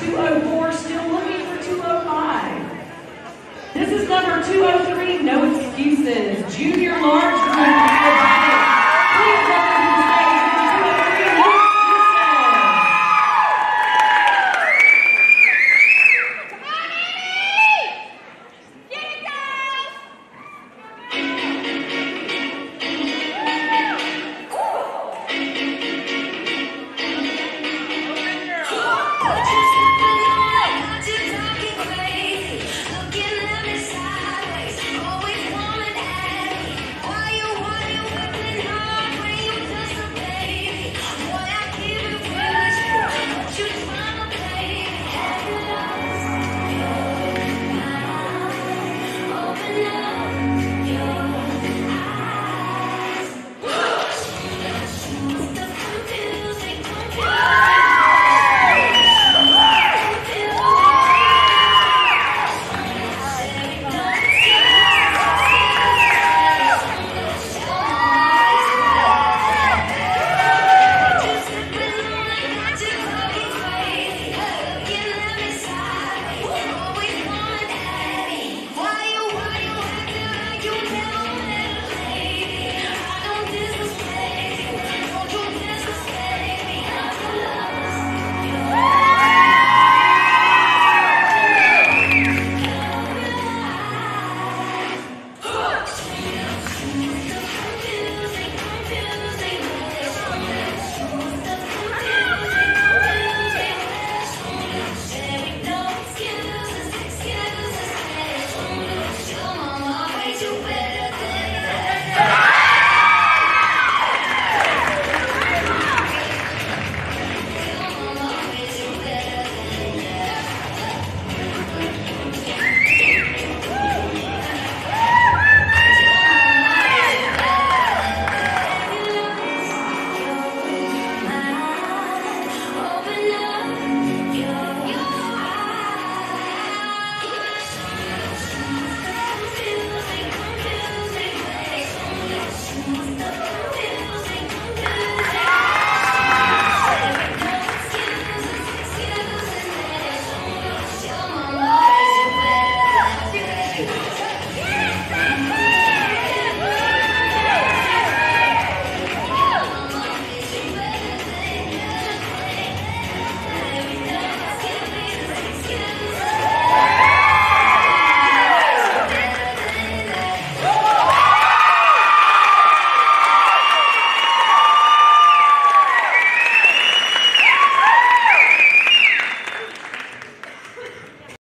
204, still looking for 205. This is number 203,